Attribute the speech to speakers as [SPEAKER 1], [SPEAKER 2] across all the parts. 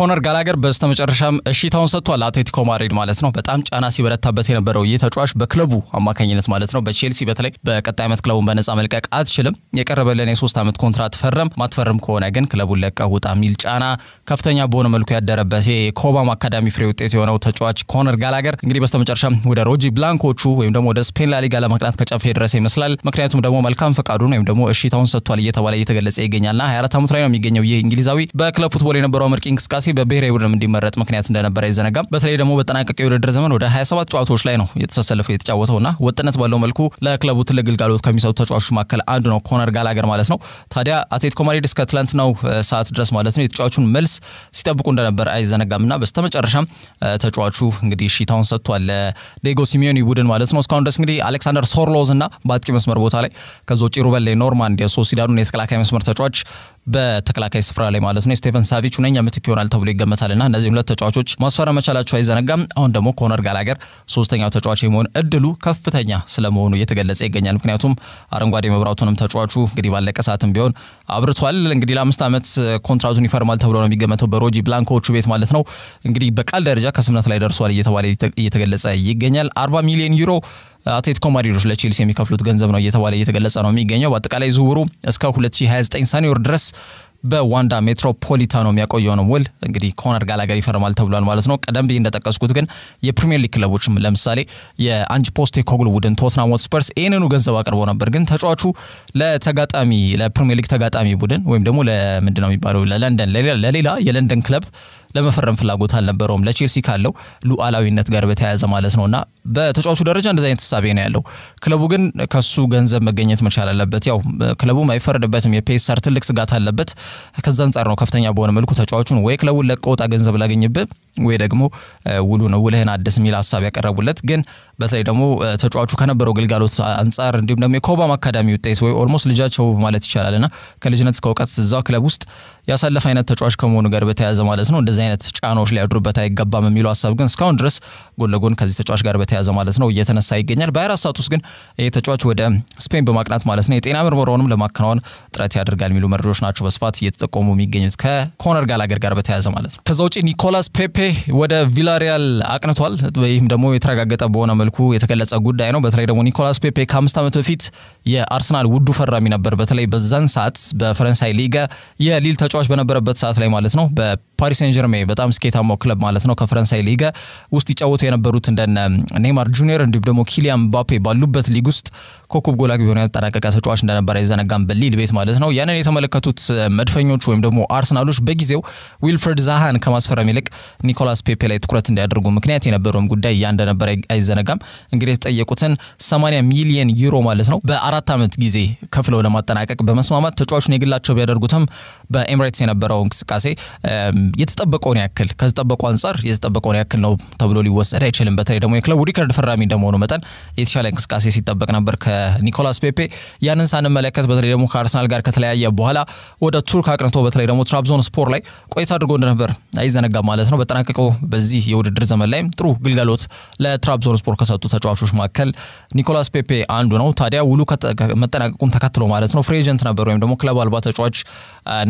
[SPEAKER 1] ኮነር ጋላገር በስተመጨረሻም እሺታውን ሰጥቷል። አትሌቲኮ ማድሪድ ማለት ነው። በጣም ጫና ሲበረታበት የነበረው ይህ ተጫዋች በክለቡ አማካኝነት ማለት ነው በቼልሲ በተለይ በቀጣይ ዓመት ክለቡን በነፃ መልቀቅ አትችልም፣ የቀረበልን የሶስት ዓመት ኮንትራት ፈረም፣ ማትፈርም ከሆነ ግን ክለቡን ለቀህ ውጣ የሚል ጫና ከፍተኛ በሆነ መልኩ ያደረበት የኮባም አካዳሚ ፍሬ ውጤት የሆነው ተጫዋች ኮነር ጋላገር እንግዲህ በስተመጨረሻም ወደ ሮጂ ብላንኮቹ ወይም ደግሞ ወደ ስፔን ላሊጋ ለማቅናት ከጫፍ የደረሰ ይመስላል። ምክንያቱም ደግሞ መልካም ፈቃዱን ወይም ደግሞ እሺታውን ሰጥቷል እየተባለ እየተገለጸ ይገኛልና 24 ዓመቱ ላይ ነው የሚገኘው ይህ እንግሊዛዊ በክለብ football የነበረው አመርቂ እንቅስቃሴ በብሔራዊ ቡድንም እንዲመረጥ ምክንያት እንደነበረ አይዘነጋም። በተለይ ደግሞ በጠናቀቀው የውድድር ዘመን ወደ 27 ጨዋታዎች ላይ ነው የተሰለፈው የተጫወተውና ወጥነት ባለው መልኩ ለክለቡ ትልቅ ግልጋሎት ከሚሰጡ ተጫዋቾች መካከል አንዱ ነው ኮነር ጋላገር ማለት ነው። ታዲያ አትሌቲኮ ማድሪድ እስከ ትላንትናው ሰዓት ድረስ ማለት ነው የተጫዋቹን መልስ ሲጠብቁ እንደነበር አይዘነጋምና በስተመጨረሻም ተጫዋቹ እንግዲህ እሺታውን ሰጥቷል ለዲዬጎ ሲሚዮኒ ቡድን ማለት ነው። እስካሁን ድረስ እንግዲህ አሌክሳንደር ሶርሎዝ እና በአጥቂ መስመር ቦታ ላይ ከዛ ውጭ ሩበን ኖርማንድ የሶሲዳዱን የተከላካይ መስመር ተጫዋች በተከላካይ ስፍራ ላይ ማለት ነው ስቴፈን ሳቪች ሁነኛ ምትክ ይሆናል ተብሎ ይገመታልና እነዚህ ሁለት ተጫዋቾች ማስፈረም መቻላቸው አይዘነጋም። አሁን ደግሞ ኮነር ጋላገር ሶስተኛው ተጫዋች የመሆን እድሉ ከፍተኛ ስለመሆኑ እየተገለጸ ይገኛል። ምክንያቱም አረንጓዴ መብራቱንም ተጫዋቹ እንግዲህ ባለቀ ሰዓትም ቢሆን አብርቷል። እንግዲህ ለአምስት ዓመት ኮንትራቱን ይፈርማል ተብሎ ነው የሚገመተው በሮጂ ብላንኮዎቹ ቤት ማለት ነው። እንግዲህ በቃል ደረጃ ከስምምነት ላይ ደርሷል እየተባለ እየተገለጸ ይገኛል። አርባ ሚሊዮን ዩሮ አትሌቲኮ ማድሪዶች ለቼልሲ የሚከፍሉት ገንዘብ ነው እየተባለ እየተገለጸ ነው የሚገኘው። በአጠቃላይ ዝውውሩ እስከ 2029 ሰኔ ወር ድረስ በዋንዳ ሜትሮፖሊታኖ የሚያቆየው ነው ውል እንግዲህ ኮነር ጋላገር ይፈርማል ተብሏል ማለት ነው። ቀደም ብዬ እንደጠቀስኩት ግን የፕሪሚየር ሊግ ክለቦችም ለምሳሌ የአንጅ ፖስቴኮግሉ ቡድን ቶትናም ሆትስፐርስ ይህንኑ ገንዘብ አቅርቦ ነበር። ግን ተጫዋቹ ለተጋጣሚ ለፕሪሚየር ሊግ ተጋጣሚ ቡድን ወይም ደግሞ ለምንድን የሚባለው ለለንደን ለሌላ የለንደን ክለብ ለመፈረም ፍላጎት አልነበረውም ለቼልሲ ካለው ሉዓላዊነት ጋር በተያያዘ ማለት ነው። እና በተጫዋቹ ደረጃ እንደዚ አይነት እሳቤ ነው ያለው። ክለቡ ግን ከሱ ገንዘብ መገኘት መቻል አለበት። ያው ክለቡም አይፈረድበትም፣ የ PSR ትልቅ ስጋት አለበት። ከዛ አንጻር ነው ከፍተኛ በሆነ መልኩ ተጫዋቹን ወይ ክለቡን ለቀህ ውጣ ገንዘብ ላገኝብህ ወይ ደግሞ ውሉን ውልህን አድስ የሚል ሀሳብ ያቀረቡለት ግን በተለይ ደግሞ ተጫዋቹ ከነበረው ግልጋሎት አንጻር እንዲሁም ደግሞ የኮባም አካዳሚ ውጤት ወይ almost ልጃቸው ማለት ይቻላል እና ከልጅነት እስከ እውቀት እዛው ክለብ ውስጥ ያሳለፈ አይነት ተጫዋች ከመሆኑ ጋር በተያያዘ ማለት ነው እንደዚህ አይነት ጫናዎች ሊያድሩበት አይገባም የሚለው ሀሳብ ግን እስካሁን ድረስ ጎን ለጎን ከዚህ ተጫዋች ጋር በተያያዘ ማለት ነው እየተነሳ ይገኛል። በ24 ሰዓት ውስጥ ግን ይህ ተጫዋች ወደ ስፔን በማቅናት ማለት ነው የጤና ምርመራውንም ለማከናወን ጥረት ያደርጋል የሚሉ መረጃዎች ናቸው በስፋት እየተጠቆሙ የሚገኙት ከኮነር ጋላገር ጋር በተያያዘ ማለት ነው። ከዛ ውጭ ኒኮላስ ፔፔ ወደ ቪላሪያል አቅንቷል። ይህም ደግሞ የተረጋገጠ በሆነ መልኩ የተገለጸ ጉዳይ ነው። በተለይ ደግሞ ኒኮላስ ፔፔ ከአምስት ዓመት በፊት የአርሰናል ውዱ ፈራሚ ነበር። በተለይ በዛን ሰዓት በፈረንሳይ ሊጋ የሊል ተጫዋች በነበረበት ሰዓት ላይ ማለት ነው በፓሪስ ሴን ጀርሜ በጣም ስኬታማው ክለብ ማለት ነው ከፈረንሳይ ሊጋ ውስጥ ይጫወቱ የነበሩት እንደነ ኔይማር ጁኒየር እንዲሁም ደግሞ ኪሊያን ምባፔ ባሉበት ሊግ ውስጥ ኮከብ ጎል አግቢ ሆኖ ያጠናቀቀ ተጫዋች እንደነበረ አይዘነጋም በሊል ቤት ማለት ነው። ያንን የተመለከቱት መድፈኞች ወይም ደግሞ አርሰናሎች በጊዜው ዊልፍሬድ ዛሃን ከማስፈረም ይልቅ ኒኮላስ ፔፔ ላይ ትኩረት እንዲያደርጉ ምክንያት የነበረውም ጉዳይ ያ እንደነበረ አይዘነጋም። እንግዲህ የተጠየቁትን 80 ሚሊየን ዩሮ ማለት ነው በአራት ዓመት ጊዜ ከፍለው ለማጠናቀቅ በመስማማት ተጫዋቹን የግላቸው ቢያደርጉትም በኤምሬትስ የነበረው እንቅስቃሴ የተጠበቀውን ያክል ከተጠበቁ አንጻር የተጠበቀውን ያክል ነው ተብሎ ሊወሰድ አይችልም። በተለይ ደግሞ የክለቡ ሪከርድ ፈራሚ እንደመሆኑ መጠን የተሻለ እንቅስቃሴ ሲጠበቅ ነበር ከኒኮላስ ፔፔ። ያንን ሳንመለከት በተለይ ደግሞ ከአርሰናል ጋር ከተለያየ በኋላ ወደ ቱርክ አቅንቶ በተለይ ደግሞ ትራብዞን ስፖር ላይ ቆይታ አድርጎ እንደነበር አይዘነጋም ማለት ነው። በጠናቀቀው በዚህ የውድድር ዘመን ላይም ጥሩ ግልጋሎት ለትራብዞን ስፖር ከሰጡ ተጫዋቾች መካከል ኒኮላስ ፔፔ አንዱ ነው። ታዲያ ውሉ መጠናቀቁን ተከትሎ ማለት ነው free agent ነበር ወይም ደግሞ ክለብ አልባ ተጫዋች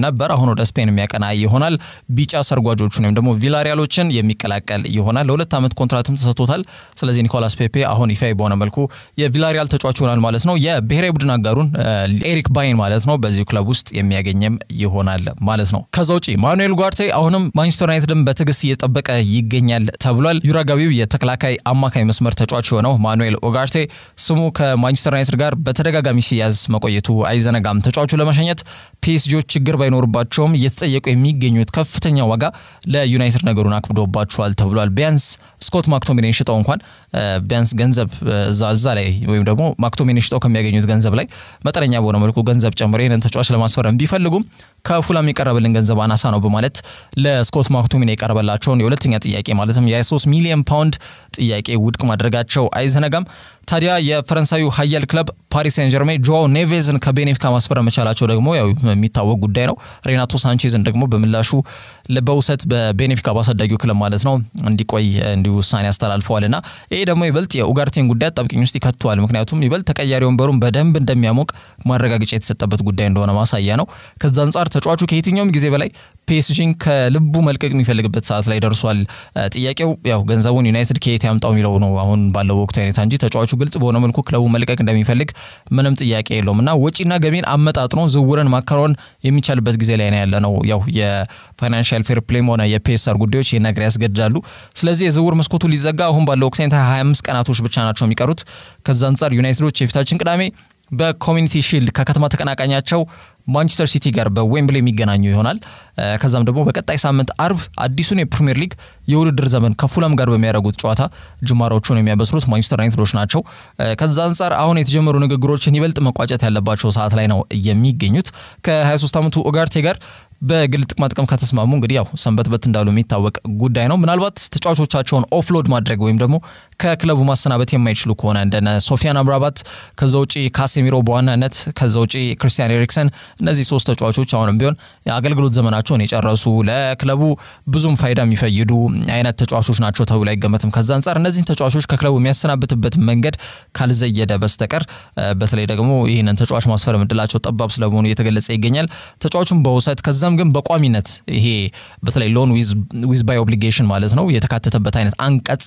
[SPEAKER 1] ነበር። አሁን ወደ ስፔን የሚያቀና ይሆናል። ቢጫ ሰርጓጆቹን ወይም ደግሞ ቪላሪያሎችን የሚቀላቀል ይሆናል። ለሁለት ዓመት ኮንትራትም ተሰጥቶታል። ስለዚህ ኒኮላስ ፔፔ አሁን ይፋ በሆነ መልኩ የቪላሪያል ተጫዋች ይሆናል ማለት ነው። የብሔራዊ ቡድን አጋሩን ኤሪክ ባይሊን ማለት ነው በዚሁ ክለብ ውስጥ የሚያገኝም ይሆናል ማለት ነው። ከዛ ውጪ ማኑኤል ኡጋርቴ አሁንም ማንቸስተር ዩናይትድን በትዕግስት እየጠበቀ ይገኛል ተብሏል። ኡራጋዊው የተከላካይ አማካኝ መስመር ተጫዋች የሆነው ማኑኤል ኡጋርቴ ስሙ ከማንቸስተር ዩናይትድ ጋር በተደጋጋሚ ሲያዝ መቆየቱ አይዘነጋም። ተጫዋቹ ለመሸኘት PSG ዎች ችግር ባይኖርባቸውም እየተጠየቁ የሚገኙት ከፍተኛ ዋጋ ለዩናይትድ ነገሩን አክብዶባቸዋል ተብሏል። ቢያንስ ስኮት ማክቶሚኔን ሽጠው እንኳን ቢያንስ ገንዘብ እዛ ላይ ወይም ደግሞ ማክቶሚኔን ሽጠው ከሚያገኙት ገንዘብ ላይ መጠነኛ በሆነ መልኩ ገንዘብ ጨምሮ ይህንን ተጫዋች ለማስፈረም ቢፈልጉም ከፉላም የቀረበልን ገንዘብ አናሳ ነው በማለት ለስኮት ማክቶሚኔ የቀረበላቸውን የሁለተኛ ጥያቄ ማለትም የ3 ሚሊዮን ፓውንድ ጥያቄ ውድቅ ማድረጋቸው አይዘነጋም። ታዲያ የፈረንሳዩ ሀያል ክለብ ፓሪስ ሴን ጀርሜ ጆዋው ኔቬዝን ከቤኔፊካ ማስፈረም መቻላቸው ደግሞ ያው የሚታወቅ ጉዳይ ነው። ሬናቶ ሳንቼዝን ደግሞ በምላሹ በውሰት በቤኔፊካ ባሳዳጊው ክለብ ማለት ነው እንዲቆይ እንዲሁ ውሳኔ አስተላልፈዋል እና ይሄ ደግሞ ይበልጥ የኡጋርቴን ጉዳይ አጣብቂኝ ውስጥ ይከተዋል። ምክንያቱም ይበልጥ ተቀያሪ ወንበሩን በደንብ እንደሚያሞቅ ማረጋገጫ የተሰጠበት ጉዳይ እንደሆነ ማሳያ ነው። ከዛ አንጻር ተጫዋቹ ከየትኛውም ጊዜ በላይ ፒኤስጂን ከልቡ መልቀቅ የሚፈልግበት ሰዓት ላይ ደርሷል። ጥያቄው ያው ገንዘቡን ዩናይትድ ከየት ያምጣው የሚለው ነው አሁን ባለው ወቅት ሁኔታ እንጂ ተጫዋቹ ግልጽ በሆነ መልኩ ክለቡ መልቀቅ እንደሚፈልግ ምንም ጥያቄ የለውም እና ወጪና ገቢን አመጣጥኖ ዝውውርን ማከናወን የሚቻልበት ጊዜ ላይ ነው ያለ ነው። ያው የ financial fair play ም ሆነ የ PSR ጉዳዮች ይህ ነገር ያስገድዳሉ። ስለዚህ የዝውውር መስኮቱ ሊዘጋ አሁን ባለው ወቅት ሁኔታ 25 ቀናቶች ብቻ ናቸው የሚቀሩት። ከዛ አንጻር ዩናይትዶች የፊታችን ቅዳሜ በኮሚኒቲ ሺልድ ከከተማ ተቀናቃኛቸው ማንቸስተር ሲቲ ጋር በዌምብሌ የሚገናኙ ይሆናል። ከዛም ደግሞ በቀጣይ ሳምንት አርብ አዲሱን የፕሪምየር ሊግ የውድድር ዘመን ከፉላም ጋር በሚያደርጉት ጨዋታ ጅማሮቹን የሚያበስሩት ማንቸስተር ዩናይትዶች ናቸው። ከዛ አንጻር አሁን የተጀመሩ ንግግሮችን ይበልጥ መቋጨት ያለባቸው ሰዓት ላይ ነው የሚገኙት። ከ23 ዓመቱ ኦጋርቴ ጋር በግል ጥቅማ ጥቅም ከተስማሙ እንግዲህ ያው ሰንበትበት እንዳሉ የሚታወቅ ጉዳይ ነው። ምናልባት ተጫዋቾቻቸውን offload ማድረግ ወይም ደግሞ ከክለቡ ማሰናበት የማይችሉ ከሆነ እንደነ ሶፊያን አምራባት፣ ከዛ ውጪ ካሴሚሮ በዋናነት ከዛ ውጪ ክርስቲያን ኤሪክሰን፣ እነዚህ ሶስት ተጫዋቾች አሁንም ቢሆን የአገልግሎት ዘመናቸውን የጨረሱ ለክለቡ ብዙም ፋይዳ የሚፈይዱ አይነት ተጫዋቾች ናቸው ተብሎ አይገመትም። ከዛ አንጻር እነዚህን ተጫዋቾች ከክለቡ የሚያሰናብትበት መንገድ ካልዘየደ በስተቀር በተለይ ደግሞ ይህንን ተጫዋች ማስፈረም እድላቸው ጠባብ ስለመሆኑ እየተገለጸ ይገኛል። ተጫዋቹን በውሰት ከዛም ግን በቋሚነት ይሄ በተለይ loan with buy obligation ማለት ነው የተካተተበት አይነት አንቀጽ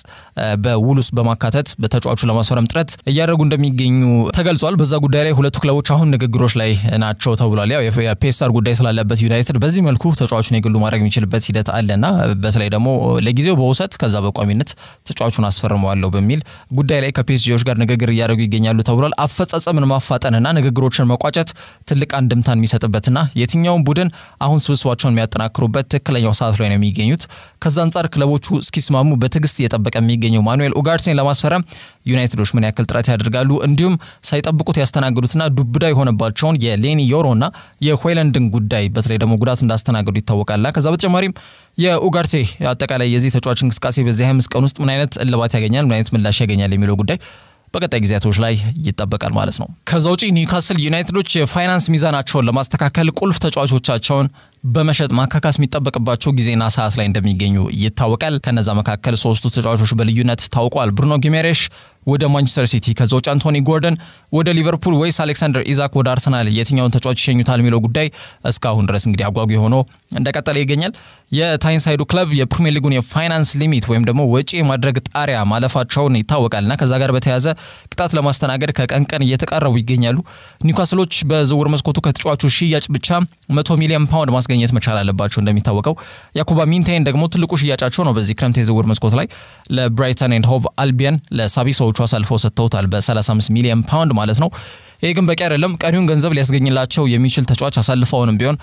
[SPEAKER 1] በውል ውስጥ በማካተት በተጫዋቹ ለማስፈረም ጥረት እያደረጉ እንደሚገኙ ተገልጿል። በዛ ጉዳይ ላይ ሁለቱ ክለቦች አሁን ንግግሮች ላይ ናቸው ተብሏል። ያው የ PSR ጉዳይ ስላለበት ዩናይትድ በዚህ መልኩ ተጫዋቹን የግሉ ማድረግ የሚችልበት ሂደት አለና በተለይ ደግሞ ለጊዜው በውሰት ከዛ በቋሚነት ተጫዋቹን አስፈርመዋለሁ በሚል ጉዳይ ላይ ከፒኤስጂዎች ጋር ንግግር እያደረጉ ይገኛሉ ተብሏል። አፈጻጸምን ማፋጠንና ንግግሮችን መቋጨት ትልቅ አንድምታን የሚሰጥበትና የትኛውን ቡድን አሁን ስብስባቸውን የሚያጠናክሩበት ትክክለኛው ሰዓት ላይ ነው የሚገኙት። ከዛ አንጻር ክለቦቹ እስኪስማሙ በትዕግስት እየጠበቀ የሚገኘው ማኑኤል ኡጋርቴን ለማስፈረም ዩናይትዶች ምን ያክል ጥረት ያደርጋሉ፣ እንዲሁም ሳይጠብቁት ያስተናገዱትና ዱብዳ የሆነባቸውን የሌኒ ዮሮና የሆይለንድን ጉዳይ በተለይ ደግሞ ጉዳት እንዳስተናገዱ ይታወቃልና ከዛ በተጨማሪም የኡጋርቴ አጠቃላይ የዚህ ተጫዋች እንቅስቃሴ በዚህ 25 ቀን ውስጥ ምን አይነት እልባት ያገኛል፣ ምን አይነት ምላሽ ያገኛል? የሚለው ጉዳይ በቀጣይ ጊዜያቶች ላይ ይጠበቃል ማለት ነው። ከዛ ውጪ ኒውካስል ዩናይትዶች የፋይናንስ ሚዛናቸውን ለማስተካከል ቁልፍ ተጫዋቾቻቸውን በመሸጥ ማካካስ የሚጠበቅባቸው ጊዜና ሰዓት ላይ እንደሚገኙ ይታወቃል። ከነዛ መካከል ሶስቱ ተጫዋቾች በልዩነት ታውቋል። ብሩኖ ጊሜሬሽ ወደ ማንቸስተር ሲቲ፣ ከዛ ውጭ አንቶኒ ጎርደን ወደ ሊቨርፑል ወይስ አሌክሳንደር ኢዛክ ወደ አርሰናል የትኛውን ተጫዋች ይሸኙታል የሚለው ጉዳይ እስካሁን ድረስ እንግዲህ አጓጊ ሆኖ እንደቀጠለ ይገኛል። የታይንሳይዱ ክለብ የፕሪሚየር ሊጉን የፋይናንስ limit ወይም ደግሞ ወጪ የማድረግ ጣሪያ ማለፋቸውን ይታወቃልና ከዛ ጋር በተያያዘ ቅጣት ለማስተናገድ ከቀን ቀን እየተቃረቡ ይገኛሉ። ኒውካስሎች በዝውውር መስኮቱ ከተጫዋቹ ሽያጭ ብቻ መቶ ሚሊዮን ፓውንድ ማስገኘት መቻል አለባቸው። እንደሚታወቀው ያንኩባ ሚንቴን ደግሞ ትልቁ ሽያጫቸው ነው። በዚህ ክረምት የዝውውር መስኮት ላይ ለብራይተን ኤንድ ሆቭ አልቢየን ለሳቢ ሰዎቹ አሳልፈው ሰጥተውታል በ35 ሚሊዮን ፓውንድ ማለት ነው። ይህ ግን በቂ አይደለም። ቀሪውን ገንዘብ ሊያስገኝላቸው የሚችል ተጫዋች አሳልፈውንም ቢሆን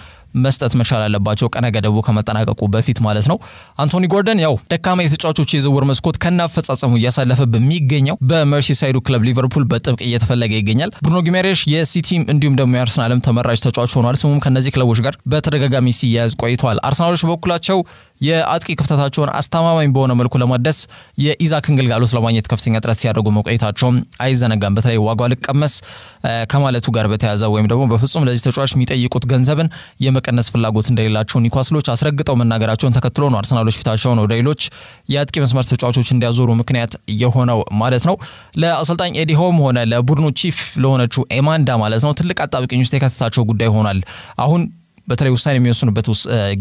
[SPEAKER 1] መስጠት መቻል አለባቸው ቀነ ገደቡ ከመጠናቀቁ በፊት ማለት ነው። አንቶኒ ጎርደን ያው ደካማ የተጫዋቾች የዝውውር መስኮት ከናፈጻጸሙ እያሳለፈ በሚገኘው በመርሲሳይዱ ክለብ ሊቨርፑል በጥብቅ እየተፈለገ ይገኛል። ብሩኖ ጊሜሬሽ የሲቲም እንዲሁም ደግሞ የአርሰናልም ተመራጭ ተጫዋች ሆኗል። ስሙም ከነዚህ ክለቦች ጋር በተደጋጋሚ ሲያያዝ ቆይተዋል። አርሰናሎች በበኩላቸው የአጥቂ ክፍተታቸውን አስተማማኝ በሆነ መልኩ ለማደስ የኢዛክን ግልጋሎት ለማግኘት ከፍተኛ ጥረት ሲያደርጉ መቆየታቸውም አይዘነጋም። በተለይ ዋጋው አልቀመስ ከማለቱ ጋር በተያያዘ ወይም ደግሞ በፍጹም ለዚህ ተጫዋች የሚጠይቁት ገንዘብን የመቀነስ ፍላጎት እንደሌላቸው ኒውካስሎች አስረግጠው መናገራቸውን ተከትሎ ነው አርሰናሎች ፊታቸውን ወደ ሌሎች የአጥቂ መስመር ተጫዋቾች እንዲያዞሩ ምክንያት የሆነው ማለት ነው። ለአሰልጣኝ ኤዲ ሃውም ሆነ ለቡድኑ chief ለሆነችው አማንዳ ማለት ነው ትልቅ አጣብቂኝ ውስጥ የከተታቸው ጉዳይ ሆኗል። አሁን በተለይ ውሳኔ የሚወስኑበት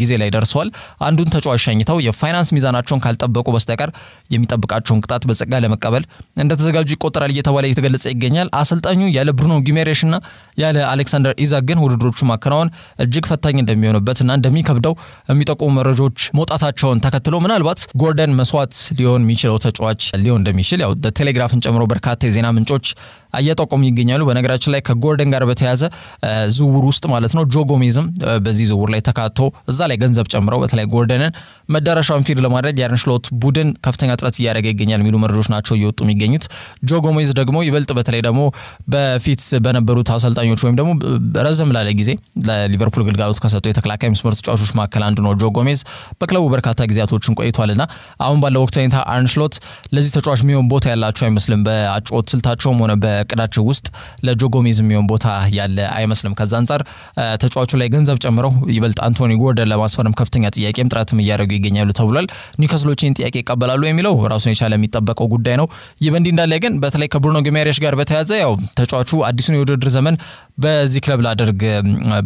[SPEAKER 1] ጊዜ ላይ ደርሰዋል። አንዱን ተጫዋች ሸኝተው የፋይናንስ ሚዛናቸውን ካልጠበቁ በስተቀር የሚጠብቃቸውን ቅጣት በጸጋ ለመቀበል እንደተዘጋጁ ይቆጠራል እየተባለ እየተገለጸ ይገኛል። አሰልጣኙ ያለ ብሩኖ ጊሜሬሽ እና ያለ አሌክሳንደር ኢዛክ ግን ውድድሮቹ ማከናወን እጅግ ፈታኝ እንደሚሆንበትና እንደሚከብደው የሚጠቁሙ መረጃዎች መውጣታቸውን ተከትሎ ምናልባት ጎርደን መስዋዕት ሊሆን የሚችለው ተጫዋች ሊሆን እንደሚችል ያው ቴሌግራፍን ጨምሮ በርካታ የዜና ምንጮች እየጠቆሙ ይገኛሉ። በነገራችን ላይ ከጎርደን ጋር በተያያዘ ዝውውር ውስጥ ማለት ነው ጆ ጎሜዝም በዚህ ዝውውር ላይ ተካቶ እዛ ላይ ገንዘብ ጨምረው በተለይ ጎርደንን መዳረሻውን አንፊልድ ለማድረግ የአርነ ስሎት ቡድን ከፍተኛ ጥረት እያደረገ ይገኛል የሚሉ መረጃዎች ናቸው እየወጡ የሚገኙት። ጆ ጎሜዝ ደግሞ ይበልጥ በተለይ ደግሞ በፊት በነበሩት አሰልጣኞች ወይም ደግሞ ረዘም ላለ ጊዜ ለሊቨርፑል ግልጋሎት ከሰጡ የተከላካይ መስመር ተጫዋቾች መካከል አንዱ ነው። ጆ ጎሜዝ በክለቡ በርካታ ጊዜያቶችን ቆይቷልና አሁን ባለው ወቅት ሁኔታ አርነ ስሎት ለዚህ ተጫዋች የሚሆን ቦታ ያላቸው አይመስልም። በአጨዋወት ስልታቸውም ሆነ በእቅዳቸው ውስጥ ለጆ ጎሜዝ የሚሆን ቦታ ያለ አይመስልም። ከዛ አንጻር ተጫዋቹ ላይ ገንዘብ ጨምረው ይበልጥ አንቶኒ ጎርደን ለማስፈረም ከፍተኛ ጥያቄም ጥረትም እያደረጉ ይገኛሉ ተብሏል። ኒውካስሎች ይህን ጥያቄ ይቀበላሉ የሚለው ራሱን የቻለ የሚጠበቀው ጉዳይ ነው። ይህ በእንዲህ እንዳለ ግን በተለይ ከብሩኖ ጊሜሬሽ ጋር በተያያዘ ያው ተጫዋቹ አዲሱን የውድድር ዘመን በዚህ ክለብ ላደርግ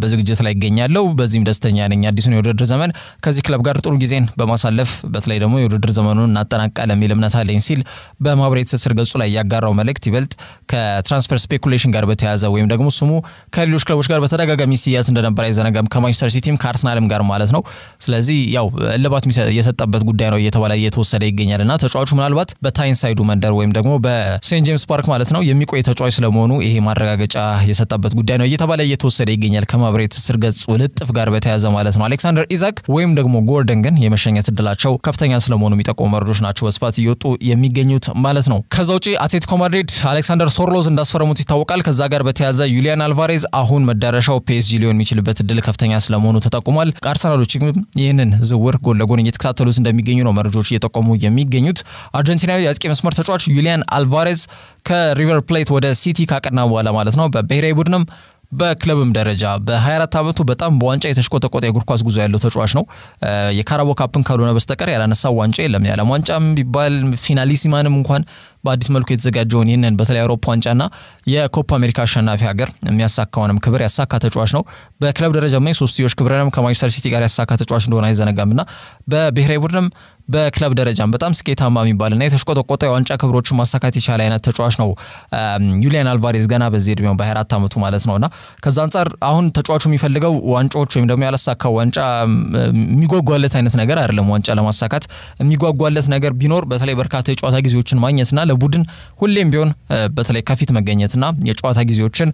[SPEAKER 1] በዝግጅት ላይ ይገኛለሁ። በዚህም ደስተኛ ነኝ። አዲሱን የውድድር ዘመን ከዚህ ክለብ ጋር ጥሩ ጊዜን በማሳለፍ በተለይ ደግሞ የውድድር ዘመኑን እናጠናቅቃለን የሚል እምነት አለኝ ሲል በማህበራዊ ትስስር ገጹ ላይ ያጋራው መልእክት ይበልጥ ከ transfer speculation ጋር በተያያዘ ወይም ደግሞ ስሙ ከሌሎች ክለቦች ጋር በተደጋጋሚ ሲያያዝ እንደነበር አይዘነጋም። ከማንቸስተር ሲቲም ከአርሰናልም ጋር ማለት ነው። ስለዚህ ያው እልባት የሰጠበት ጉዳይ ነው እየተባለ እየተወሰደ ይገኛል እና ተጫዋቹ ምናልባት በታይንሳይዱ መንደር ወይም ደግሞ በሴንት ጄምስ ፓርክ ማለት ነው የሚቆይ ተጫዋች ስለመሆኑ ይሄ ማረጋገጫ የሰጠበት ጉዳይ ነው እየተባለ እየተወሰደ ይገኛል። ከማህበራዊ ትስስር ገጹ ልጥፍ ጋር በተያያዘ ማለት ነው። አሌክሳንደር ኢዛክ ወይም ደግሞ ጎርደን ግን የመሸኘት እድላቸው ከፍተኛ ስለመሆኑ የሚጠቁሙ መረጃዎች ናቸው በስፋት እየወጡ የሚገኙት ማለት ነው። ከዛ ውጪ አትሌቲኮ ማድሪድ አሌክሳንደር ሶርሎዝ እንዳስፈረሙት ይታወቃል። ከዛ ጋር በተያያዘ ዩሊያን አልቫሬዝ አሁን መዳረሻው ፒኤስጂ ሊሆን የሚችልበት እድል ከፍተኛ ስለመሆኑ ተጠቁሟል። አርሰናሎች ይህንን ዝውውር ጎን ለጎን እየተከታተሉት እንደሚገኙ ነው መረጃዎች እየጠቆሙ የሚገኙት። አርጀንቲናዊ የአጥቂ መስመር ተጫዋች ዩሊያን አልቫሬዝ ከሪቨር ፕሌት ወደ ሲቲ ካቀና በኋላ ማለት ነው በብሔራዊ ቡድንም በክለብም ደረጃ በ24 ዓመቱ በጣም በዋንጫ የተሽቆጠቆጠ የእግር ኳስ ጉዞ ያለው ተጫዋች ነው። የካራባኦ ካፕን ካልሆነ በስተቀር ያላነሳው ዋንጫ የለም። የዓለም ዋንጫም ቢባል ፊናሊሲማንም እንኳን በአዲስ መልኩ የተዘጋጀውን ይህንን በተለይ አውሮፓ ዋንጫና የኮፓ አሜሪካ አሸናፊ ሀገር የሚያሳካውንም ክብር ያሳካ ተጫዋች ነው። በክለብ ደረጃማ ሶስትዮሽ ክብርንም ከማንቸስተር ሲቲ ጋር ያሳካ ተጫዋች እንደሆነ አይዘነጋም እና በብሔራዊ ቡድንም በክለብ ደረጃም በጣም ስኬታማ የሚባልና የተሽቆጠቆጠ የዋንጫ ክብሮችን ማሳካት የቻለ አይነት ተጫዋች ነው ዩሊያን አልቫሬዝ ገና በዚህ እድሜው በ24 ዓመቱ ማለት ነውና ከዛ አንጻር አሁን ተጫዋቹ የሚፈልገው ዋንጫዎች ወይም ደግሞ ያላሳካው ዋንጫ የሚጓጓለት አይነት ነገር አይደለም። ዋንጫ ለማሳካት የሚጓጓለት ነገር ቢኖር በተለይ በርካታ የጨዋታ ጊዜዎችን ማግኘትና ለቡድን ሁሌም ቢሆን በተለይ ከፊት መገኘትና የጨዋታ ጊዜዎችን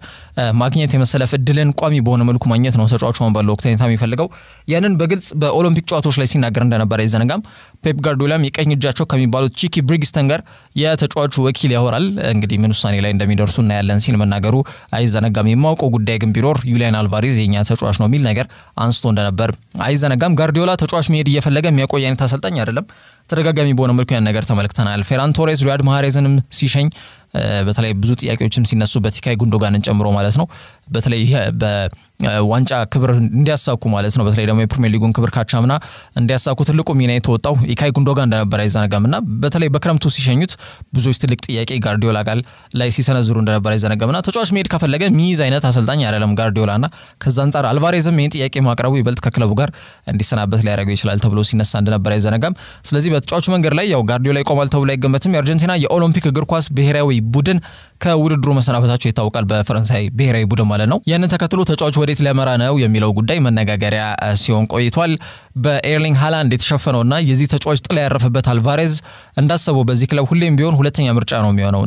[SPEAKER 1] ማግኘት የመሰለፍ እድልን ቋሚ በሆነ መልኩ ማግኘት ነው ተጫዋቹ አሁን ባለው ወቅት ሁኔታ የሚፈልገው። ያንን በግልጽ በኦሎምፒክ ጨዋታዎች ላይ ሲናገር እንደነበረ አይዘነጋም። ፔፕ ጋርዲዮላም የቀኝ እጃቸው ከሚባሉት ቺኪ ቤጊሪስታይን ጋር የተጫዋቹ ወኪል ያወራል። እንግዲህ ምን ውሳኔ ላይ እንደሚደርሱ እናያለን ሲል መናገሩ አይዘነጋም። የማውቀው ጉዳይ ግን ቢኖር ዩሊያን አልቫሬዝ የኛ ተጫዋች ነው የሚል ነገር አንስቶ እንደነበር አይዘነጋም። ጋርዲዮላ ተጫዋች መሄድ እየፈለገ የሚያቆይ አይነት አሰልጣኝ አይደለም። ተደጋጋሚ በሆነ መልኩ ያን ነገር ተመልክተናል። ፌራን ቶሬስ ሪያድ ማሃሬዝንም ሲሸኝ በተለይ ብዙ ጥያቄዎችም ሲነሱበት ኢልካይ ጉንዶጋንን ጨምሮ ማለት ነው። በተለይ በዋንጫ ክብር እንዲያሳኩ ማለት ነው። በተለይ ደግሞ የፕሪሚየር ሊጉን ክብር ካቻምና እንዲያሳኩ ትልቁ ሚና የተወጣው ኢልካይ ጉንዶጋን እንደነበር አይዘነጋም። እና በተለይ በክረምቱ ሲሸኙት ብዙዎች ትልቅ ጥያቄ ጋርዲዮላ ጋር ላይ ሲሰነዝሩ እንደነበር አይዘነጋም። እና ተጫዋች መሄድ ከፈለገ ሚይዝ አይነት አሰልጣኝ አይደለም ጋርዲዮላ። እና ከዛ አንጻር አልቫሬዝም ይህን ጥያቄ ማቅረቡ ይበልጥ ከክለቡ ጋር እንዲሰናበት ሊያደርገው ይችላል ተብሎ ሲነሳ እንደነበር አይዘነጋም። ስለዚህ በተጫዋቹ መንገድ ላይ ያው ጋርዲዮላ ይቆማል ተብሎ አይገመትም። የአርጀንቲና የኦሎምፒክ እግር ኳስ ብሔራዊ ቡድን ከውድድሩ መሰናበታቸው ይታወቃል። በፈረንሳይ ብሔራዊ ቡድን ማለት ነው። ያንን ተከትሎ ተጫዋቹ ወዴት ሊያመራ ነው የሚለው ጉዳይ መነጋገሪያ ሲሆን ቆይቷል። በኤርሊንግ ሃላንድ የተሸፈነውና የዚህ ተጫዋች ጥላ ያረፈበት አልቫሬዝ እንዳሰበው በዚህ ክለብ ሁሌም ቢሆን ሁለተኛ ምርጫ ነው የሚሆነው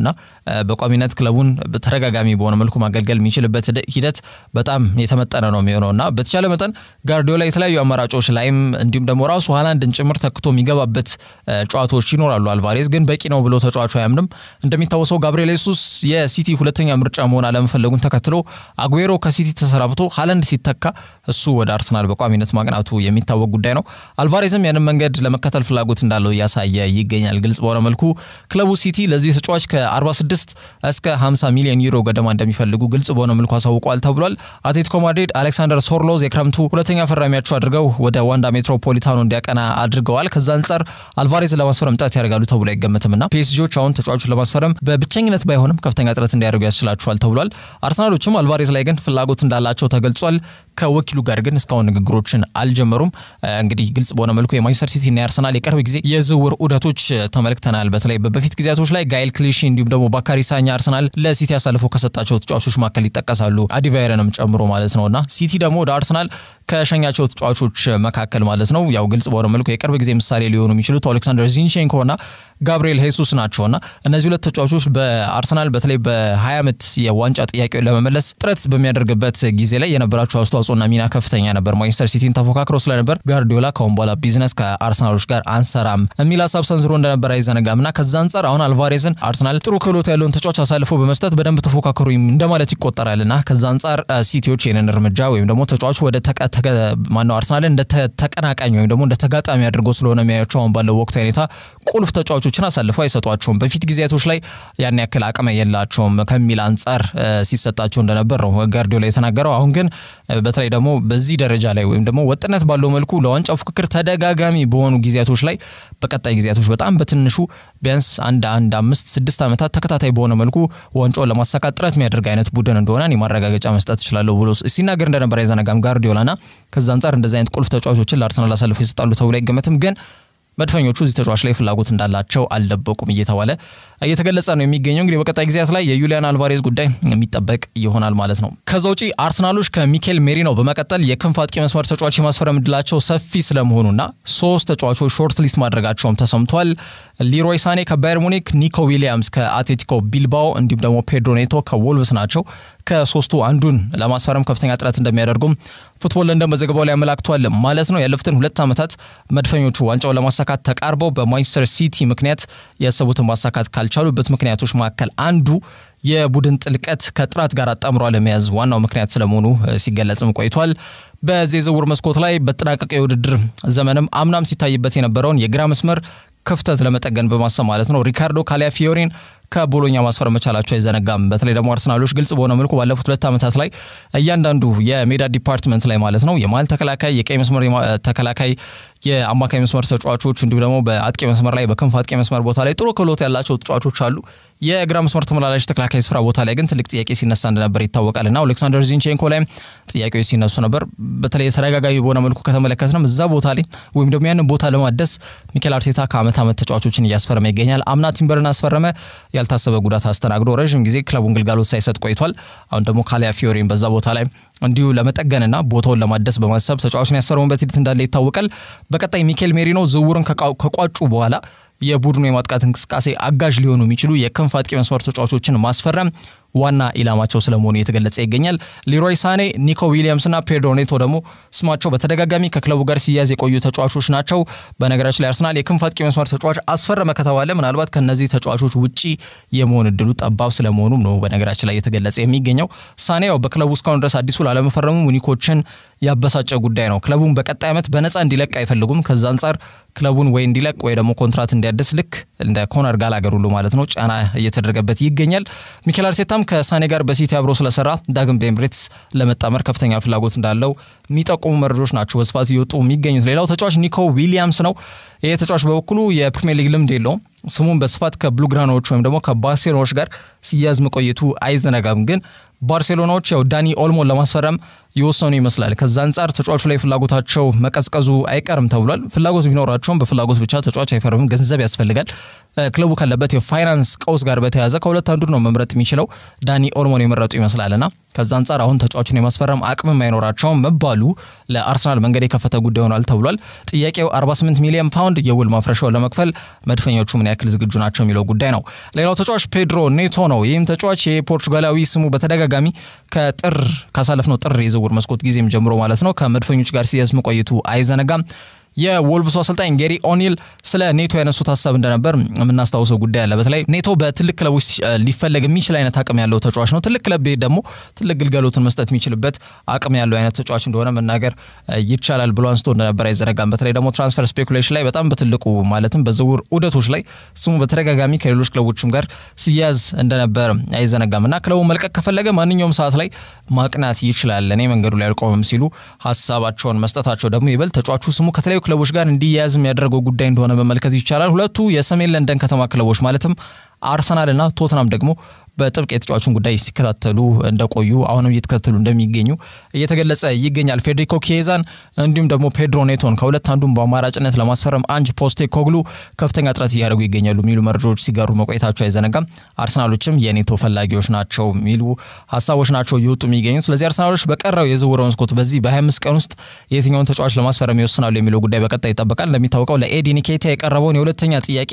[SPEAKER 1] በቋሚነት ክለቡን በተደጋጋሚ በሆነ መልኩ ማገልገል የሚችልበት ሂደት በጣም የተመጠነ ነው የሚሆነው እና በተቻለ መጠን ጋርዲዮላ የተለያዩ አማራጮች ላይም እንዲሁም ደግሞ ራሱ ሃላንድን ጭምር ተክቶ የሚገባበት ጨዋታዎች ይኖራሉ። አልቫሬዝ ግን በቂ ነው ብሎ ተጫዋቹ አያምንም። እንደሚታወሰው ጋብሪኤል ሄሱስ የሲቲ ሁለተኛ ምርጫ መሆን አለመፈለጉን ተከትሎ አጉዌሮ ከሲቲ ተሰናብቶ ሃላንድ ሲተካ እሱ ወደ አርሰናል በቋሚነት ማቅናቱ የሚታወቅ ጉዳይ ነው። አልቫሬዝም ያንን መንገድ ለመከተል ፍላጎት እንዳለው እያሳየ ይገኛል። ግልጽ በሆነ መልኩ ክለቡ ሲቲ ለዚህ ተጫዋች ከ46 እስከ 50 ሚሊዮን ዩሮ ገደማ እንደሚፈልጉ ግልጽ በሆነ መልኩ አሳውቋል ተብሏል። አትሌቲኮ ማድሪድ አሌክሳንደር ሶርሎት የክረምቱ ሁለተኛ ፈራሚያቸው አድርገው ወደ ዋንዳ ሜትሮፖሊታኖ እንዲያቀና አድርገዋል። ከዛ አንጻር አልቫሬዝን ለማስፈረም ጥረት ያደርጋሉ ተብሎ አይገመትም እና ፒኤስጂዎች አሁን ተጫዋቹን ለማስፈረም በብቸኝነት ባይሆንም ከፍተኛ ጥረት እንዲያደርጉ ያስችላቸዋል ተብሏል። አርሰናሎችም አልቫሬዝ ላይ ግን ፍላጎት እንዳላቸው ተገልጿል። ከወኪሉ ጋር ግን እስካሁን ንግግሮችን አልጀመሩም። እንግዲህ ግልጽ በሆነ መልኩ የማንቸስተር ሲቲ እና የአርሰናል የቅርብ ጊዜ የዝውውር ዑደቶች ተመልክተናል። በተለይ በፊት ጊዜያቶች ላይ ጋይል ክሊሺ እንዲሁም ደግሞ ባካሪ ሳኛ አርሰናል ለሲቲ አሳልፎ ከሰጣቸው ተጫዋቾች መካከል ይጠቀሳሉ። አዲባዮርንም ጨምሮ ማለት ነው እና ሲቲ ደግሞ ወደ አርሰናል ከሸኛቸው ተጫዋቾች መካከል ማለት ነው ያው ግልጽ በሆነ መልኩ የቅርብ ጊዜ ምሳሌ ሊሆኑ የሚችሉት ኦሌክሳንደር ዚንቼንኮ እና ጋብሪኤል ሄሱስ ናቸውና እነዚህ ሁለት ተጫዋቾች በአርሰናል በተለይ በ20 ዓመት የዋንጫ ጥያቄ ለመመለስ ጥረት በሚያደርግበት ጊዜ ላይ የነበራቸው አስተዋጽኦና ሚና ከፍተኛ ነበር። ማንቸስተር ሲቲን ተፎካክሮ ስለነበር ጋርዲዮላ ከአሁን በኋላ ቢዝነስ ከአርሰናሎች ጋር አንሰራም የሚል ሀሳብ ሰንዝሮ እንደነበር አይዘነጋም እና ከዛ አንጻር አሁን አልቫሬዝን አርሰናል ጥሩ ክህሎት ያለውን ተጫዋች አሳልፎ በመስጠት በደንብ ተፎካከሩ እንደማለት ይቆጠራል እና ከዛ አንጻር ሲቲዎች ይህንን እርምጃ ወይም ደግሞ ተጫዋቹ ወደ ማነው አርሰናልን እንደ ተቀናቃኝ ወይም ደግሞ እንደ ተጋጣሚ አድርጎ ስለሆነ የሚያያቸው አሁን ባለው ወቅታዊ ሁኔታ ቁልፍ ተጫዋቾችን አሳልፈው አይሰጧቸውም። በፊት ጊዜያቶች ላይ ያን ያክል አቅም የላቸውም ከሚል አንጻር ሲሰጣቸው እንደነበር ነው ጋርዲዮላ የተናገረው። አሁን ግን በተለይ ደግሞ በዚህ ደረጃ ላይ ወይም ደግሞ ወጥነት ባለው መልኩ ለዋንጫው ፉክክር ተደጋጋሚ በሆኑ ጊዜያቶች ላይ በቀጣይ ጊዜያቶች በጣም በትንሹ ቢያንስ አንድ አንድ አምስት ስድስት ዓመታት ተከታታይ በሆነ መልኩ ዋንጫውን ለማሳካት ጥረት የሚያደርግ አይነት ቡድን እንደሆነ እኔ ማረጋገጫ መስጠት እችላለሁ ብሎ ሲናገር እንደነበር አይዘነጋም ጋርዲዮላና ከዛ አንጻር እንደዚህ አይነት ቁልፍ ተጫዋቾችን ለአርሰናል አሳልፎ ይሰጣሉ ተብሎ አይገመትም። ግን መድፈኞቹ እዚህ ተጫዋች ላይ ፍላጎት እንዳላቸው አልደበቁም እየተባለ እየተገለጸ ነው የሚገኘው። እንግዲህ በቀጣይ ጊዜያት ላይ የዩሊያን አልቫሬዝ ጉዳይ የሚጠበቅ ይሆናል ማለት ነው። ከዛ ውጪ አርሰናሎች ከሚኬል ሜሪኖ በመቀጠል የክንፍ አጥቂ መስመር ተጫዋች የማስፈረም እድላቸው ሰፊ ስለመሆኑና ሶስት ተጫዋቾች short list ማድረጋቸውም ተሰምቷል። ሊሮይ ሳኔ ከባየርን ሙኒክ፣ ኒኮ ዊሊያምስ ከአትሌቲኮ ቢልባኦ እንዲሁም ደግሞ ፔድሮ ኔቶ ከወልቭስ ናቸው። ከሶስቱ አንዱን ለማስፈረም ከፍተኛ ጥረት እንደሚያደርጉም ፉትቦል ለንደን በዘገባው ላይ አመላክቷል ማለት ነው። ያለፉትን ሁለት ዓመታት መድፈኞቹ ዋንጫውን ለማሳካት ተቃርበው በማንቸስተር ሲቲ ምክንያት ያሰቡትን ማሳካት ካልቻሉበት ምክንያቶች መካከል አንዱ የቡድን ጥልቀት ከጥራት ጋር አጣምሮ ለመያዝ ዋናው ምክንያት ስለመሆኑ ሲገለጽም ቆይቷል። በዚህ ዝውውር መስኮት ላይ በተጠናቀቀው የውድድር ዘመንም አምናም ሲታይበት የነበረውን የግራ መስመር ክፍተት ለመጠገን በማሰብ ማለት ነው ሪካርዶ ካላፊዮሪን ከቦሎኛ ማስፈረም መቻላቸው አይዘነጋም። በተለይ ደግሞ አርሰናሎች ግልጽ በሆነ መልኩ ባለፉት ሁለት ዓመታት ላይ እያንዳንዱ የሜዳ department ላይ ማለት ነው የመሀል ተከላካይ፣ የቀኝ መስመር ተከላካይ፣ የአማካይ መስመር ተጫዋቾች እንዲሁም ደግሞ በአጥቂ መስመር ላይ በክንፍ አጥቂ መስመር ቦታ ላይ ጥሩ ክህሎት ያላቸው ተጫዋቾች አሉ። የግራ መስመር ተመላላሽ ተከላካይ ስፍራ ቦታ ላይ ግን ትልቅ ጥያቄ ሲነሳ እንደነበር ይታወቃል እና ኦሌክሳንደር ዚንቼንኮ ላይም ጥያቄዎች ሲነሱ ነበር። በተለይ ተደጋጋሚ በሆነ መልኩ ከተመለከትንም እዛ ቦታ ላይ ወይም ደግሞ ያንን ቦታ ለማደስ ሚኬል አርቴታ ከአመት ዓመት ተጫዋቾችን እያስፈረመ ይገኛል። አምና ቲምበርን አስፈረመ። ያልታሰበ ጉዳት አስተናግዶ ረዥም ጊዜ ክለቡን ግልጋሎት ሳይሰጥ ቆይቷል። አሁን ደግሞ ካላፊዮሪን በዛ ቦታ ላይ እንዲሁ ለመጠገንና ቦታውን ለማደስ በማሰብ ተጫዋቹን ያስፈረሙበት ሂደት እንዳለ ይታወቃል። በቀጣይ ሚኬል ሜሪኖ ዝውውርን ከቋጩ በኋላ የቡድኑ የማጥቃት እንቅስቃሴ አጋዥ ሊሆኑ የሚችሉ የክንፍ አጥቂ መስመር ተጫዋቾችን ማስፈረም ዋና ኢላማቸው ስለመሆኑ እየተገለጸ ይገኛል። ሊሮይ ሳኔ፣ ኒኮ ዊሊያምስና ፔድሮ ኔቶ ደግሞ ስማቸው በተደጋጋሚ ከክለቡ ጋር ሲያዝ የቆዩ ተጫዋቾች ናቸው። በነገራችን ላይ አርሰናል የክንፍ አጥቂ መስመር ተጫዋች አስፈረመ ከተባለ ምናልባት ከነዚህ ተጫዋቾች ውጪ የመሆን እድሉ ጠባብ ስለመሆኑም ነው በነገራችን ላይ እየተገለጸ የሚገኘው። ሳኔ ያው በክለቡ እስካሁን ድረስ አዲሱ ላለመፈረሙ ሙኒኮችን ያበሳጨ ጉዳይ ነው። ክለቡን በቀጣይ ዓመት በነፃ እንዲለቅ አይፈልጉም። ከዛ አንጻር ክለቡን ወይ እንዲለቅ ወይ ደግሞ ኮንትራት እንዲያድስ ልክ እንደ ኮነር ጋላገር ሁሉ ማለት ነው ጫና እየተደረገበት ይገኛል። ሚኬል አርቴታም ከሳኔ ጋር በሲቲ አብሮ ስለሰራ ዳግም በኤምሬትስ ለመጣመር ከፍተኛ ፍላጎት እንዳለው የሚጠቁሙ መረጃዎች ናቸው በስፋት እየወጡ የሚገኙት። ሌላው ተጫዋች ኒኮ ዊሊያምስ ነው። ይህ ተጫዋች በበኩሉ የፕሪሚየር ሊግ ልምድ የለውም። ስሙን በስፋት ከብሉግራናዎች ወይም ደግሞ ከባርሴሎናዎች ጋር ሲያዝ መቆየቱ አይዘነጋም። ግን ባርሴሎናዎች ያው ዳኒ ኦልሞን ለማስፈረም የወሰኑ ይመስላል። ከዛ አንጻር ተጫዋቹ ላይ ፍላጎታቸው መቀዝቀዙ አይቀርም ተብሏል። ፍላጎት ቢኖራቸውም በፍላጎት ብቻ ተጫዋች አይፈርምም፣ ገንዘብ ያስፈልጋል። ክለቡ ካለበት የፋይናንስ ቀውስ ጋር በተያያዘ ከሁለት አንዱ ነው መምረጥ የሚችለው። ዳኒ ኦልሞን የመረጡ ይመስላልና ከዛ አንጻር አሁን ተጫዋቹን የማስፈረም አቅምም አይኖራቸውም መባሉ ለአርሰናል መንገድ የከፈተ ጉዳይ ሆኗል ተብሏል። ጥያቄው 48 ሚሊዮን ፓውንድ የውል ማፍረሻውን ለመክፈል መድፈኞቹ ምን ያክል ዝግጁ ናቸው የሚለው ጉዳይ ነው። ሌላው ተጫዋች ፔድሮ ኔቶ ነው። ይህም ተጫዋች የፖርቹጋላዊ ስሙ በተደጋጋሚ ከጥር ካሳለፍነው ጥር የዝውውር መስኮት ጊዜም ጀምሮ ማለት ነው ከመድፈኞቹ ጋር ሲያዝ መቆየቱ አይዘነጋም። የወልቭሱ አሰልጣኝ ጌሪ ኦኒል ስለ ኔቶ ያነሱት ሀሳብ እንደነበር የምናስታውሰው ጉዳይ አለ። በተለይ ኔቶ በትልቅ ክለቦች ሊፈለግ የሚችል አይነት አቅም ያለው ተጫዋች ነው። ትልቅ ክለብ ደግሞ ትልቅ ግልጋሎትን መስጠት የሚችልበት አቅም ያለው አይነት ተጫዋች እንደሆነ መናገር ይቻላል ብሎ አንስቶ እንደነበር አይዘነጋም። በተለይ ደግሞ transfer speculation ላይ በጣም በትልቁ ማለትም በዝውውር ዑደቶች ላይ ስሙ በተደጋጋሚ ከሌሎች ክለቦችም ጋር ሲያዝ እንደነበር አይዘነጋም እና ክለቡ መልቀቅ ከፈለገ ማንኛውም ሰዓት ላይ ማቅናት ይችላል፣ እኔ መንገዱ ላይ አልቆምም ሲሉ ሀሳባቸውን መስጠታቸው ደግሞ ይበልጥ ተጫዋቹ ስሙ ከተለያዩ ክለቦች ጋር እንዲያያዝ የሚያደርገው ጉዳይ እንደሆነ መመልከት ይቻላል። ሁለቱ የሰሜን ለንደን ከተማ ክለቦች ማለትም አርሰናል እና ቶትናም ደግሞ በጥብቅ የተጫዋቹን ጉዳይ ሲከታተሉ እንደቆዩ አሁንም እየተከታተሉ እንደሚገኙ እየተገለጸ ይገኛል። ፌዴሪኮ ኪዬዛን እንዲሁም ደግሞ ፔድሮ ኔቶን ከሁለት አንዱን በአማራጭነት ለማስፈረም አንጅ ፖስቴኮግሉ ከፍተኛ ጥረት እያደረጉ ይገኛሉ የሚሉ መረጃዎች ሲጋሩ መቆየታቸው አይዘነጋም። አርሰናሎችም የኔቶ ፈላጊዎች ናቸው የሚሉ ሀሳቦች ናቸው እየወጡ የሚገኙት። ስለዚህ አርሰናሎች በቀረው የዝውውር መስኮት በዚህ በ25 ቀን ውስጥ የትኛውን ተጫዋች ለማስፈረም ይወስናሉ የሚለው ጉዳይ በቀጣይ ይጠበቃል። እንደሚታወቀው ለኤዲ ኒኬቲያ የቀረበውን የሁለተኛ ጥያቄ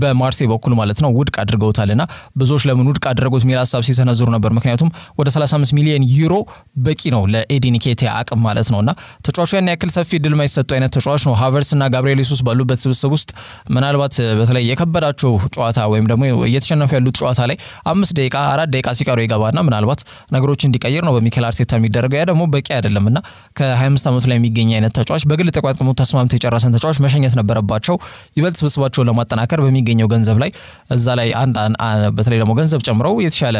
[SPEAKER 1] በማርሴ በኩል ማለት ነው ውድቅ አድርገውታልና ብዙዎች ለምን ውድቅ አደረጉት የሚል ሀሳብ ሲሰነዝሩ ነበር። ምክንያቱም ወደ 35 ሚሊዮን ዩሮ በቂ ነው ለኤዲ ኒኬቲያ አቅም ማለት ነውና ተጫዋቹ ያን ያክል ሰፊ እድል ማይሰጡት አይነት ተጫዋች ነው። ሃቨርስ እና ጋብሪኤል ጄሱስ ባሉበት ስብስብ ውስጥ ምናልባት በተለይ የከበዳቸው ጨዋታ ወይም ደግሞ እየተሸነፉ ያሉት ጨዋታ ላይ አምስት ደቂቃ አራት ደቂቃ ሲቀሩ ይገባና ምናልባት ነገሮች እንዲቀይር ነው በሚኬል አርቴታ የሚደረገው። ያ ደግሞ በቂ አይደለም እና ከ25 ዓመቱ ላይ የሚገኝ አይነት ተጫዋች በግል ተቋጥሞ ተስማምቶ የጨረሰን ተጫዋች መሸኘት ነበረባቸው። ይበልጥ ስብስባቸውን ለማጠናከር በሚገኝ በሚገኘው ገንዘብ ላይ እዛ ላይ አንድ በተለይ ደግሞ ገንዘብ ጨምረው የተሻለ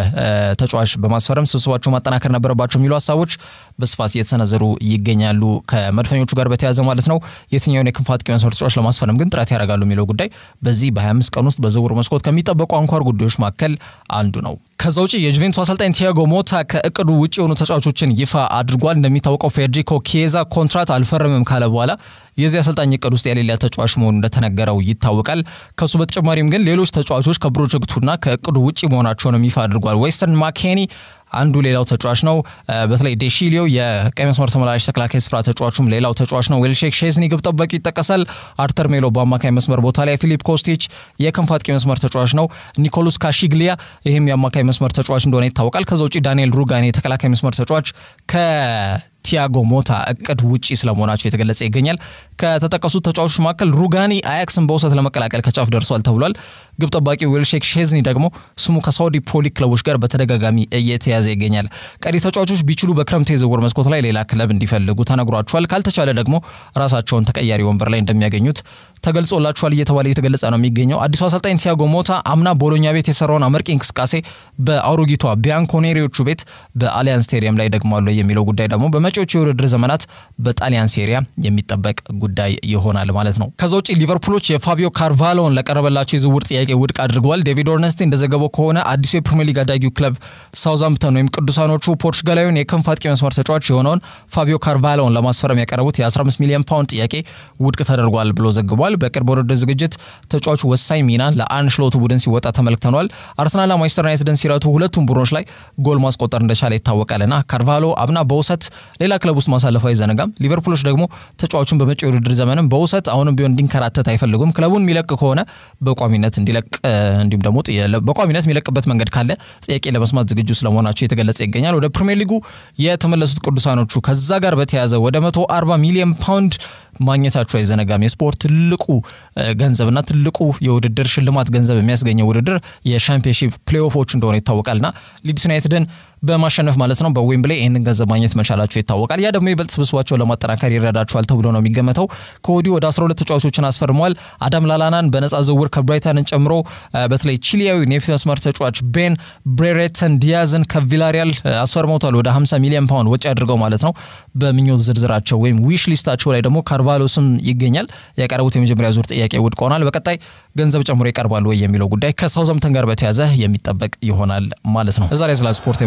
[SPEAKER 1] ተጫዋች በማስፈረም ስብስባቸው ማጠናከር ነበረባቸው የሚሉ ሀሳቦች በስፋት እየተሰነዘሩ ይገኛሉ። ከመድፈኞቹ ጋር በተያያዘ ማለት ነው። የትኛውን የክንፍ አጥቂ መስመር ተጫዋች ለማስፈረም ግን ጥረት ያደርጋሉ የሚለው ጉዳይ በዚህ በ25 ቀን ውስጥ በዝውውር መስኮት ከሚጠበቁ አንኳር ጉዳዮች መካከል አንዱ ነው። ከዛ ውጭ የጁቬንቱ አሰልጣኝ ቲያጎ ሞታ ከእቅዱ ውጭ የሆኑ ተጫዋቾችን ይፋ አድርጓል። እንደሚታወቀው ፌዴሪኮ ኪዬዛ ኮንትራት አልፈረምም ካለ በኋላ የዚህ አሰልጣኝ እቅድ ውስጥ የሌለ ተጫዋች መሆኑ እንደተነገረው ይታወቃል። ከሱ በተጨማሪም ግን ሌሎች ተጫዋቾች ከፕሮጀክቱና ከእቅዱ ውጭ መሆናቸውንም ይፋ አድርጓል። ዌስተን ማኬኒ አንዱ ሌላው ተጫዋች ነው። በተለይ ዴሺሊዮ የቀኝ መስመር ተመላላሽ ተከላካይ ስፍራ ተጫዋቹም ሌላው ተጫዋች ነው። ዌልሼክ ሼዝኒ ግብ ጠባቂ ይጠቀሳል። አርተር ሜሎ በአማካይ መስመር ቦታ ላይ፣ ፊሊፕ ኮስቲች የክንፍ አጥቂ መስመር ተጫዋች ነው። ኒኮሎ ፋጆሊ ካቪግሊያ ይህም የአማካይ መስመር ተጫዋች እንደሆነ ይታወቃል። ከዛ ውጭ ዳንኤል ሩጋኒ የተከላካይ መስመር ተጫዋች ከ ቲያጎ ሞታ እቅድ ውጪ ስለመሆናቸው እየተገለጸ ይገኛል። ከተጠቀሱት ተጫዋቾች መካከል ሩጋኒ አያክስን በውሰት ለመቀላቀል ከጫፍ ደርሷል ተብሏል። ግብ ጠባቂ ዌልሼክ ሼዝኒ ደግሞ ስሙ ከሳውዲ ፕሮ ሊግ ክለቦች ጋር በተደጋጋሚ እየተያዘ ይገኛል። ቀሪ ተጫዋቾች ቢችሉ በክረምት የዝውውር መስኮት ላይ ሌላ ክለብ እንዲፈልጉ ተነግሯቸዋል። ካልተቻለ ደግሞ ራሳቸውን ተቀያሪ ወንበር ላይ እንደሚያገኙት ተገልጾላቸዋል እየተባለ እየተገለጸ ነው የሚገኘው። አዲሱ አሰልጣኝ ቲያጎ ሞታ አምና ቦሎኛ ቤት የሰራውን አመርቂ እንቅስቃሴ በአውሮጊቷ ቢያንኮኔሪዎቹ ቤት በአሊያንስ ስቴዲየም ላይ ይደግማሉ የሚለው ጉዳይ ደግሞ በመጪዎቹ የውድድር ዘመናት በጣሊያን ሴሪያ የሚጠበቅ ጉዳይ ይሆናል ማለት ነው። ከዛ ውጭ ሊቨርፑሎች የፋቢዮ ካርቫሎን ለቀረበላቸው የዝውውር ጥያቄ ውድቅ አድርገዋል። ዴቪድ ኦርንስቲን እንደዘገበው ከሆነ አዲሱ የፕሪሚየር ሊግ አዳጊው ክለብ ሳውዛምፕተን ወይም ቅዱሳኖቹ ፖርቹጋላዊውን የክንፍ አጥቂ መስመር ተጫዋች የሆነውን ፋቢዮ ካርቫሎን ለማስፈረም ያቀረቡት የ15 ሚሊዮን ፓውንድ ጥያቄ ውድቅ ተደርጓል ብሎ ዘግቧል። በቅርብ ውድድር ዝግጅት ተጫዋቹ ወሳኝ ሚና ለአርን ስሎቱ ቡድን ሲወጣ ተመልክተኗል። አርሰናልና ማንቸስተር ዩናይትድን ሲረቱ ሁለቱም ቡድኖች ላይ ጎል ማስቆጠር እንደቻለ ይታወቃልና ካርቫሎ አምና በውሰት ሌላ ክለብ ውስጥ ማሳለፉ አይዘነጋም። ሊቨርፑሎች ደግሞ ተጫዋቹን በመጪው የውድድር ዘመንም በውሰት አሁንም ቢሆን እንዲንከራተት አይፈልጉም። ክለቡን የሚለቅ ከሆነ በቋሚነት እንዲለቅ እንዲሁም ደግሞ በቋሚነት የሚለቅበት መንገድ ካለ ጥያቄ ለመስማት ዝግጁ ስለመሆናቸው እየተገለጸ ይገኛል። ወደ ፕሪሚየር ሊጉ የተመለሱት ቅዱሳኖቹ ከዛ ጋር በተያያዘ ወደ 140 ሚሊዮን ፓውንድ ማግኘታቸው አይዘነጋም። የስፖርት ትልቁ ገንዘብና ትልቁ የውድድር ሽልማት ገንዘብ የሚያስገኘው ውድድር የሻምፒዮንሺፕ playoff ኦች እንደሆነ ይታወቃልና ሊድስ ዩናይትድን በማሸነፍ ማለት ነው በዌምብሌ ይህንን ገንዘብ ማግኘት መቻላቸው ይታወቃል። ያ ደግሞ ይበልጥ ስብስባቸውን ለማጠናከር ይረዳቸዋል ተብሎ ነው የሚገመተው። ከወዲሁ ወደ 12 ተጫዋቾችን አስፈርመዋል። አዳም ላላናን በነጻ ዝውውር ከብራይተንን ጨምሮ በተለይ ቺሊያዊ የፊት መስመር ተጫዋች ቤን ብሬሬተን ዲያዝን ከቪላሪያል አስፈርመውታል። ወደ 50 ሚሊዮን ፓውንድ ወጪ አድርገው ማለት ነው። በምኞት ዝርዝራቸው ወይም ዊሽ ሊስታቸው ላይ ደግሞ ካርቫሎ ስም ይገኛል። ያቀረቡት የመጀመሪያ ዙር ጥያቄ ውድቅ ሆኗል። በቀጣይ ገንዘብ ጨምሮ ይቀርባሉ ወይ የሚለው ጉዳይ ከሳውዛምተን ጋር በተያዘ የሚጠበቅ ይሆናል ማለት ነው። እዛ ላይ ስፖርት